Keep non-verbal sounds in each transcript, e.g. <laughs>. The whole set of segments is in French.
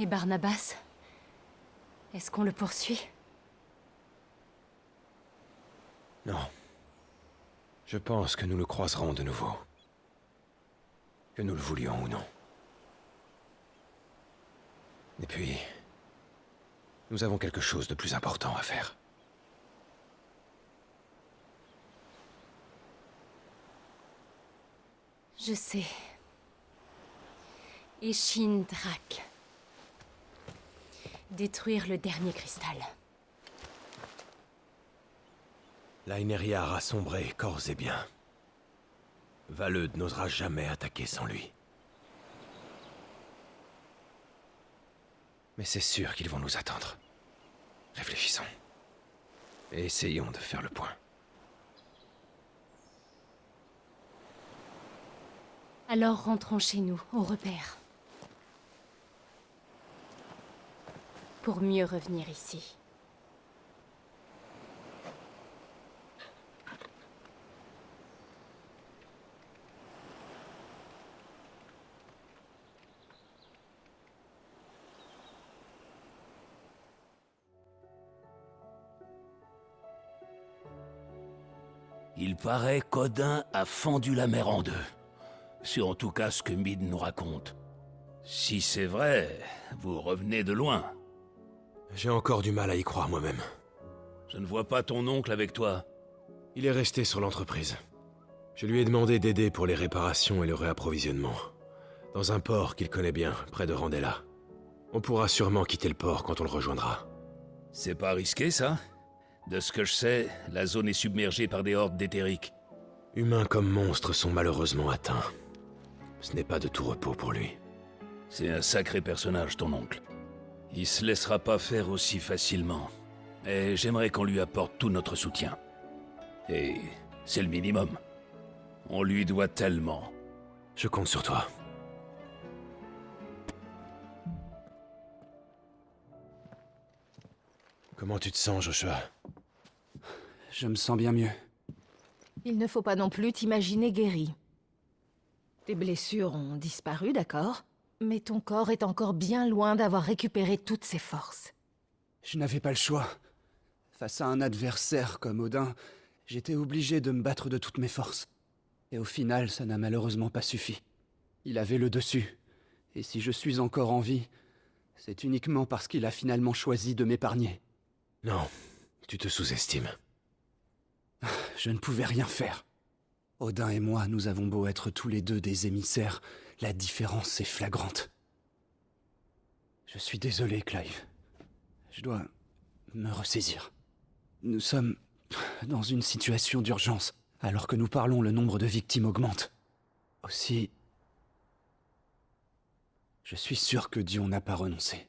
Et Barnabas Est-ce qu'on le poursuit? Non. Je pense que nous le croiserons de nouveau. Que nous le voulions ou non. Et puis... Nous avons quelque chose de plus important à faire. Je sais. Eshin Drak. Détruire le dernier cristal. L'Aineriar a sombré corps et bien. Valeud n'osera jamais attaquer sans lui. Mais c'est sûr qu'ils vont nous attendre. Réfléchissons. Et essayons de faire le point. Alors rentrons chez nous, au repère. Pour mieux revenir ici. Il paraît qu'Odin a fendu la mer en deux. C'est en tout cas ce que Mid nous raconte. Si c'est vrai, vous revenez de loin. J'ai encore du mal à y croire moi-même. Je ne vois pas ton oncle avec toi. Il est resté sur l'entreprise. Je lui ai demandé d'aider pour les réparations et le réapprovisionnement. Dans un port qu'il connaît bien, près de Randella. On pourra sûrement quitter le port quand on le rejoindra. C'est pas risqué, ça? De ce que je sais, la zone est submergée par des hordes d'éthériques. Humains comme monstres sont malheureusement atteints. Ce n'est pas de tout repos pour lui. C'est un sacré personnage, ton oncle. Il se laissera pas faire aussi facilement. Et j'aimerais qu'on lui apporte tout notre soutien. Et c'est le minimum. On lui doit tellement. Je compte sur toi. Comment tu te sens, Joshua? Je me sens bien mieux. Il ne faut pas non plus t'imaginer guéri. Tes blessures ont disparu, d'accord? Mais ton corps est encore bien loin d'avoir récupéré toutes ses forces. Je n'avais pas le choix. Face à un adversaire comme Odin, j'étais obligé de me battre de toutes mes forces. Et au final, ça n'a malheureusement pas suffi. Il avait le dessus. Et si je suis encore en vie, c'est uniquement parce qu'il a finalement choisi de m'épargner. Non, tu te sous-estimes. Je ne pouvais rien faire. Odin et moi, nous avons beau être tous les deux des émissaires, la différence est flagrante. Je suis désolé, Clive. Je dois me ressaisir. Nous sommes dans une situation d'urgence. Alors que nous parlons, le nombre de victimes augmente. Aussi... Je suis sûr que Dion n'a pas renoncé.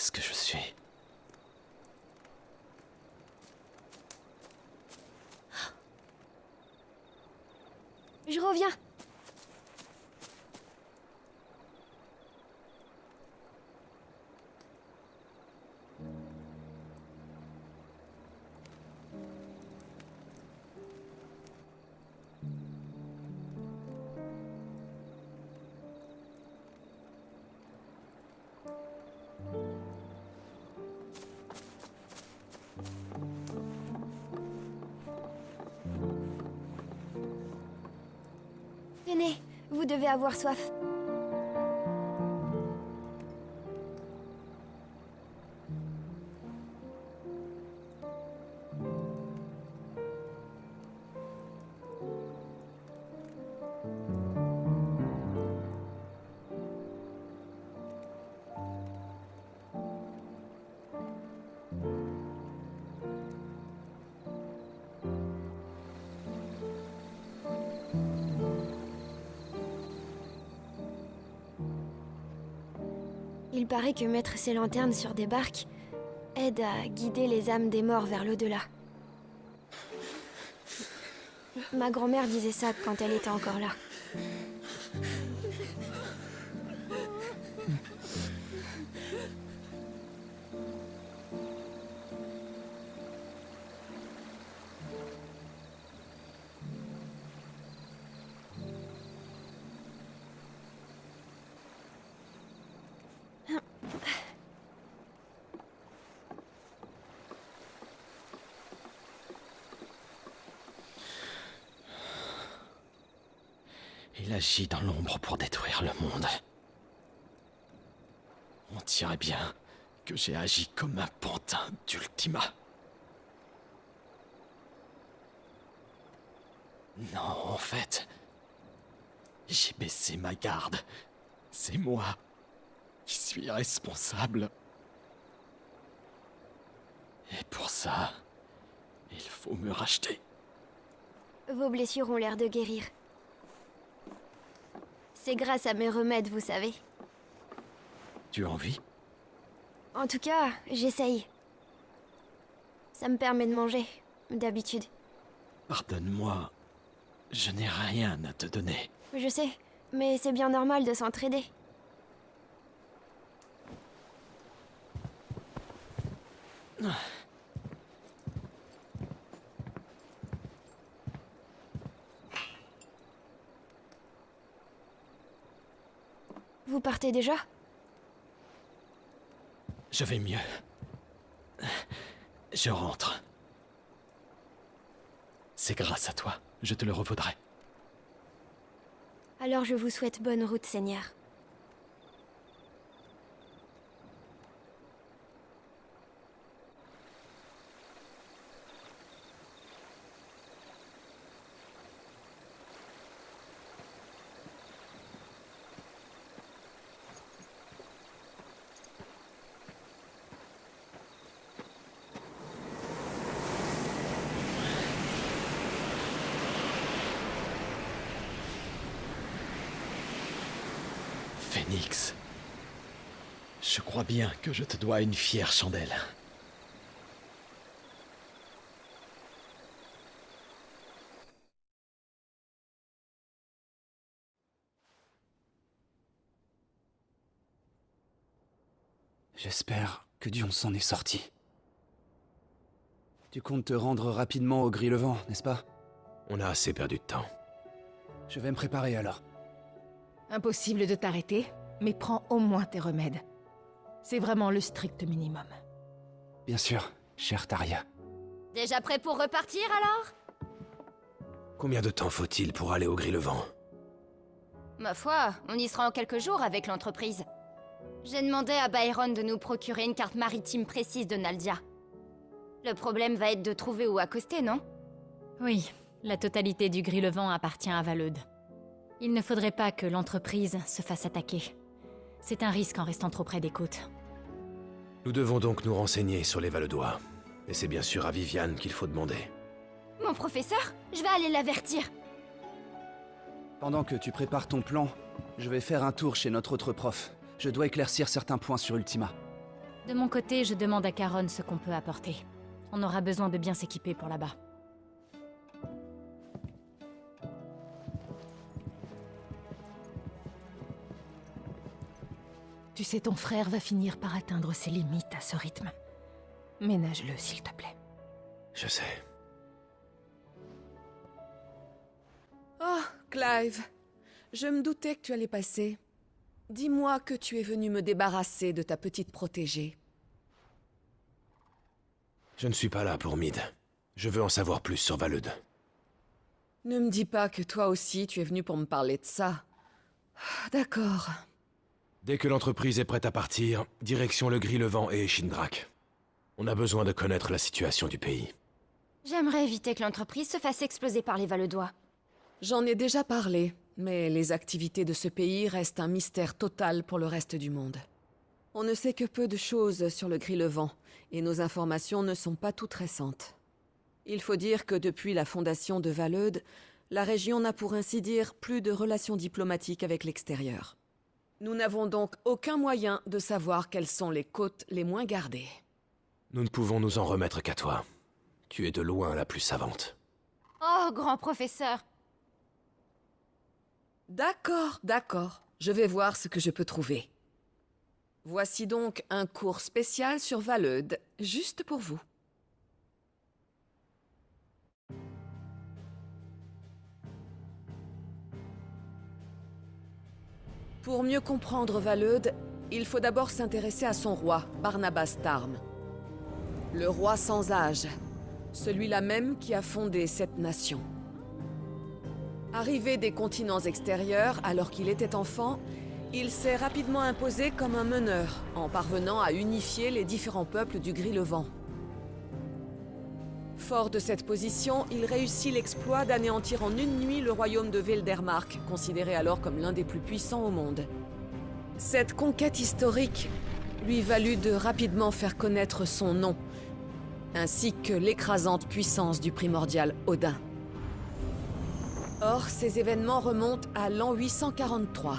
Est-ce que je suis devez avoir soif. Il paraît que mettre ses lanternes sur des barques aide à guider les âmes des morts vers l'au-delà. Ma grand-mère disait ça quand elle était encore là. Il agit dans l'ombre pour détruire le monde. On dirait bien que j'ai agi comme un pantin d'Ultima. Non, en fait, j'ai baissé ma garde. C'est moi qui suis responsable. Et pour ça, il faut me racheter. Vos blessures ont l'air de guérir. C'est grâce à mes remèdes, vous savez. Tu as envie? En tout cas, j'essaye. Ça me permet de manger, d'habitude. Pardonne-moi, je n'ai rien à te donner. Je sais, mais c'est bien normal de s'entraider. Vous partez déjà? Je vais mieux. Je rentre. C'est grâce à toi, je te le revaudrai. Alors je vous souhaite bonne route, Seigneur. Bien que je te dois une fière chandelle. J'espère que Dion s'en est sorti. Tu comptes te rendre rapidement au Gris-le-Vent, n'est-ce pas? On a assez perdu de temps. Je vais me préparer alors. Impossible de t'arrêter, mais prends au moins tes remèdes. C'est vraiment le strict minimum. Bien sûr, chère Taria. Déjà prêt pour repartir alors? Combien de temps faut-il pour aller au Gris-le-Vent? Ma foi, on y sera en quelques jours avec l'entreprise. J'ai demandé à Byron de nous procurer une carte maritime précise de Naldia. Le problème va être de trouver où accoster, non? Oui, la totalité du Gris-le-Vent appartient à Valeude. Il ne faudrait pas que l'entreprise se fasse attaquer. C'est un risque en restant trop près des côtes. Nous devons donc nous renseigner sur les Valedois. Et c'est bien sûr à Viviane qu'il faut demander. Mon professeur Je vais aller l'avertir. Pendant que tu prépares ton plan, je vais faire un tour chez notre autre prof. Je dois éclaircir certains points sur Ultima. De mon côté, je demande à Caron ce qu'on peut apporter. On aura besoin de bien s'équiper pour là-bas. Tu sais, ton frère va finir par atteindre ses limites à ce rythme. Ménage-le, s'il te plaît. Je sais. Oh, Clive. Je me doutais que tu allais passer. Dis-moi que tu es venu me débarrasser de ta petite protégée. Je ne suis pas là pour Mid. Je veux en savoir plus sur Valeude. Ne me dis pas que toi aussi tu es venu pour me parler de ça. D'accord. Dès que l'entreprise est prête à partir, direction le Gris-le-Vent et Shindrak. On a besoin de connaître la situation du pays. J'aimerais éviter que l'entreprise se fasse exploser par les Valedois. J'en ai déjà parlé, mais les activités de ce pays restent un mystère total pour le reste du monde. On ne sait que peu de choses sur le Gris-le-Vent, et nos informations ne sont pas toutes récentes. Il faut dire que depuis la fondation de Valeude, la région n'a pour ainsi dire plus de relations diplomatiques avec l'extérieur. Nous n'avons donc aucun moyen de savoir quelles sont les côtes les moins gardées. Nous ne pouvons nous en remettre qu'à toi. Tu es de loin la plus savante. Oh, grand professeur D'accord, d'accord. Je vais voir ce que je peux trouver. Voici donc un cours spécial sur Valeude, juste pour vous. Pour mieux comprendre Valeude, il faut d'abord s'intéresser à son roi, Barnabas Tarm. Le roi sans âge, celui-là même qui a fondé cette nation. Arrivé des continents extérieurs alors qu'il était enfant, il s'est rapidement imposé comme un meneur, en parvenant à unifier les différents peuples du Gris-le-Vent. Fort de cette position, il réussit l'exploit d'anéantir en une nuit le royaume de Veldermark, considéré alors comme l'un des plus puissants au monde. Cette conquête historique lui valut de rapidement faire connaître son nom, ainsi que l'écrasante puissance du primordial Odin. Or, ces événements remontent à l'an 843.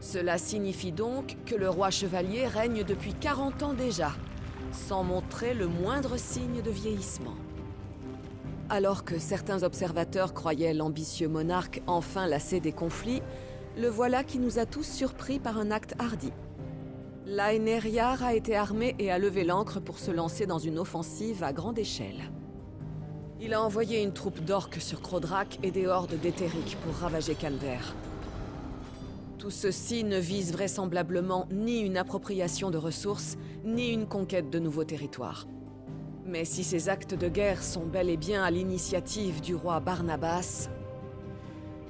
Cela signifie donc que le roi chevalier règne depuis 40 ans déjà, sans montrer le moindre signe de vieillissement. Alors que certains observateurs croyaient l'ambitieux monarque enfin lassé des conflits, le voilà qui nous a tous surpris par un acte hardi. Laeneriar a été armé et a levé l'ancre pour se lancer dans une offensive à grande échelle. Il a envoyé une troupe d'orques sur Crodrak et des hordes d'éthériques pour ravager Calder. Tout ceci ne vise vraisemblablement ni une appropriation de ressources, ni une conquête de nouveaux territoires. Mais si ces actes de guerre sont bel et bien à l'initiative du roi Barnabas,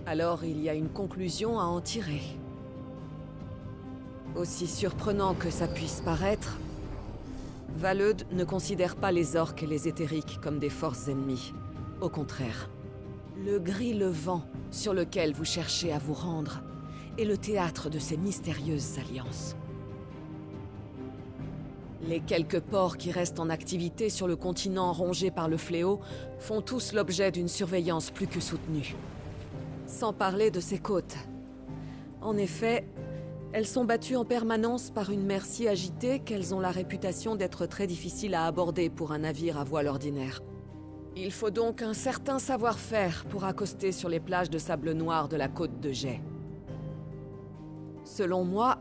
alors il y a une conclusion à en tirer. Aussi surprenant que ça puisse paraître, Valeude ne considère pas les orques et les éthériques comme des forces ennemies. Au contraire, le gris le vent sur lequel vous cherchez à vous rendre est le théâtre de ces mystérieuses alliances. Les quelques ports qui restent en activité sur le continent rongé par le fléau font tous l'objet d'une surveillance plus que soutenue. Sans parler de ses côtes. En effet, elles sont battues en permanence par une mer si agitée qu'elles ont la réputation d'être très difficiles à aborder pour un navire à voile ordinaire. Il faut donc un certain savoir-faire pour accoster sur les plages de sable noir de la côte de Jet. Selon moi,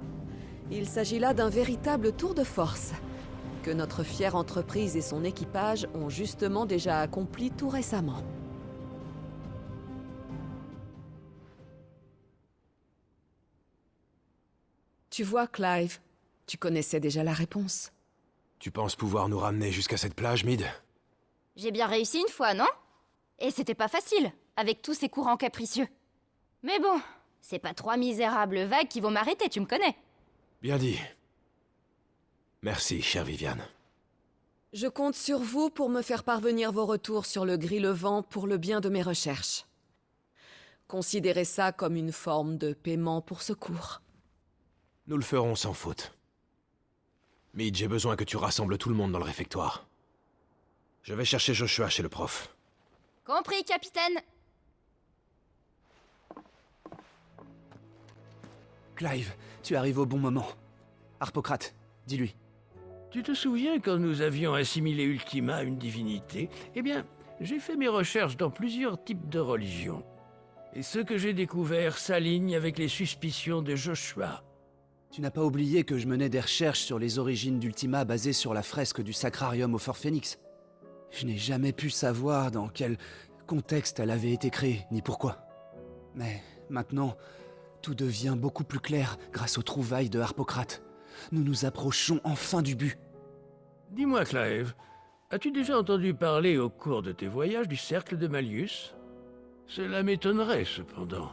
il s'agit là d'un véritable tour de force, que notre fière entreprise et son équipage ont justement déjà accompli tout récemment. Tu vois, Clive, tu connaissais déjà la réponse. Tu penses pouvoir nous ramener jusqu'à cette plage, Mid? J'ai bien réussi une fois, non? Et c'était pas facile, avec tous ces courants capricieux. Mais bon, c'est pas trois misérables vagues qui vont m'arrêter, tu me connais. Bien dit. Merci, chère Viviane. Je compte sur vous pour me faire parvenir vos retours sur le gris-le-vent pour le bien de mes recherches. Considérez ça comme une forme de paiement pour secours. Nous le ferons sans faute. Mid, j'ai besoin que tu rassembles tout le monde dans le réfectoire. Je vais chercher Joshua chez le prof. Compris, capitaine Clive, tu arrives au bon moment. Harpocrate, dis-lui. Tu te souviens quand nous avions assimilé Ultima à une divinité? Eh bien, j'ai fait mes recherches dans plusieurs types de religions. Et ce que j'ai découvert s'aligne avec les suspicions de Joshua. Tu n'as pas oublié que je menais des recherches sur les origines d'Ultima basées sur la fresque du Sacrarium au Fort Phoenix. Je n'ai jamais pu savoir dans quel contexte elle avait été créée, ni pourquoi. Mais maintenant, tout devient beaucoup plus clair grâce aux trouvailles de Harpocrate. Nous nous approchons enfin du but. Dis-moi, Clive, as-tu déjà entendu parler au cours de tes voyages du cercle de Mallius Cela m'étonnerait cependant.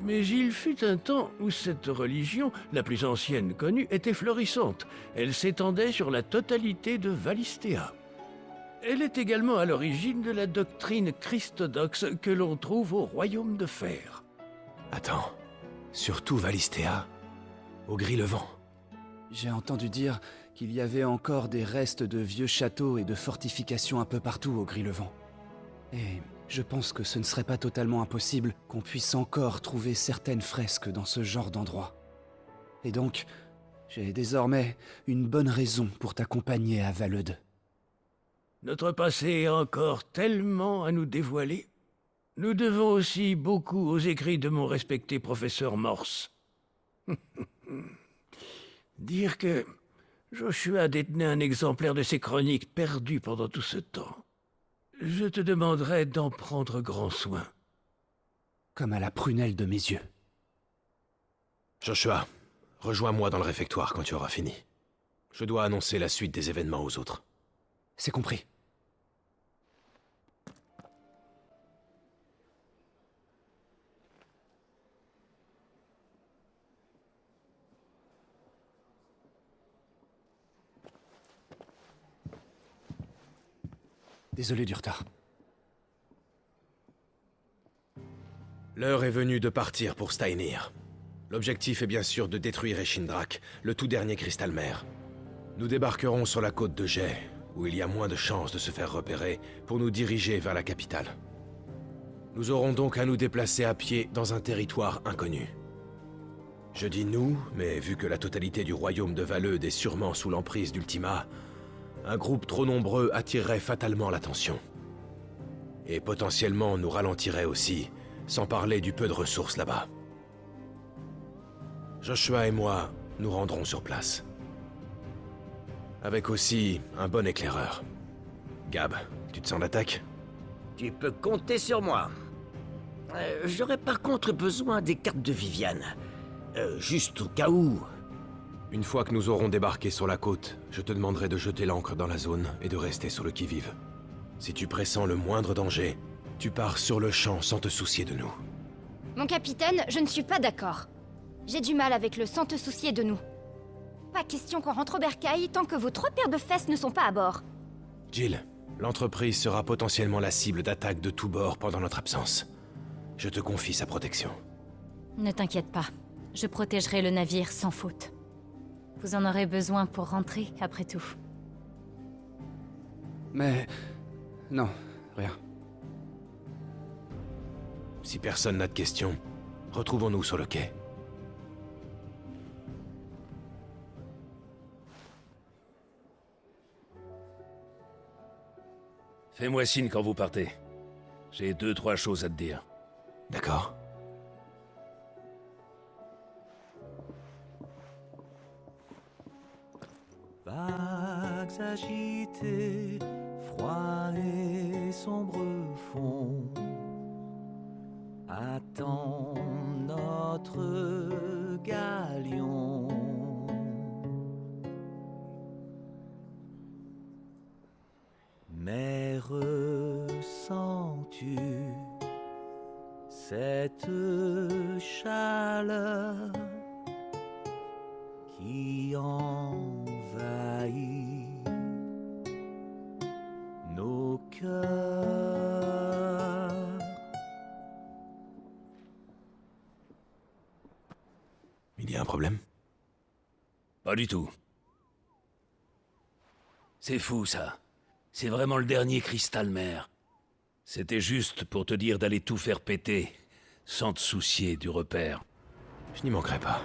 Mais il fut un temps où cette religion, la plus ancienne connue, était florissante. Elle s'étendait sur la totalité de Valistea. Elle est également à l'origine de la doctrine christodoxe que l'on trouve au Royaume de Fer. Attends, surtout Valistea, au gris-le-vent. J'ai entendu dire qu'il y avait encore des restes de vieux châteaux et de fortifications un peu partout au Gris-le-Vent. Et Je pense que ce ne serait pas totalement impossible qu'on puisse encore trouver certaines fresques dans ce genre d'endroit. Et donc, j'ai désormais une bonne raison pour t'accompagner à Valeude. Notre passé a encore tellement à nous dévoiler. Nous devons aussi beaucoup aux écrits de mon respecté professeur Morse. <laughs> Dire que Joshua détenait un exemplaire de ses chroniques perdues pendant tout ce temps. Je te demanderai d'en prendre grand soin. Comme à la prunelle de mes yeux. Joshua, rejoins-moi dans le réfectoire quand tu auras fini. Je dois annoncer la suite des événements aux autres. C'est compris. Désolé du retard. L'heure est venue de partir pour Steinir. L'objectif est bien sûr de détruire Eshindrak, le tout dernier cristal mère. Nous débarquerons sur la côte de Jay, où il y a moins de chances de se faire repérer, pour nous diriger vers la capitale. Nous aurons donc à nous déplacer à pied dans un territoire inconnu. Je dis nous, mais vu que la totalité du royaume de Valeude est sûrement sous l'emprise d'Ultima, un groupe trop nombreux attirerait fatalement l'attention. Et potentiellement nous ralentirait aussi, sans parler du peu de ressources là-bas. Joshua et moi nous rendrons sur place. Avec aussi un bon éclaireur. Gab, tu te sens d'attaque? Tu peux compter sur moi. Euh, J'aurais par contre besoin des cartes de Viviane. Euh, juste au cas où. Une fois que nous aurons débarqué sur la côte, je te demanderai de jeter l'ancre dans la zone et de rester sur le qui-vive. Si tu pressens le moindre danger, tu pars sur le champ sans te soucier de nous. Mon capitaine, je ne suis pas d'accord. J'ai du mal avec le sans te soucier de nous. Pas question qu'on rentre au bercail tant que vos trois paires de fesses ne sont pas à bord. Jill, l'entreprise sera potentiellement la cible d'attaques de tous bords pendant notre absence. Je te confie sa protection. Ne t'inquiète pas, je protégerai le navire sans faute. Vous en aurez besoin pour rentrer, après tout. Mais... Non, rien. Si personne n'a de questions, retrouvons-nous sur le quai. Fais-moi signe quand vous partez. J'ai deux, trois choses à te dire. D'accord Agitées, froid et sombre fond. Attend notre galion. Mais ressens-tu cette chaleur? Pas du tout. C'est fou, ça. C'est vraiment le dernier cristal mère. C'était juste pour te dire d'aller tout faire péter, sans te soucier du repère. Je n'y manquerai pas.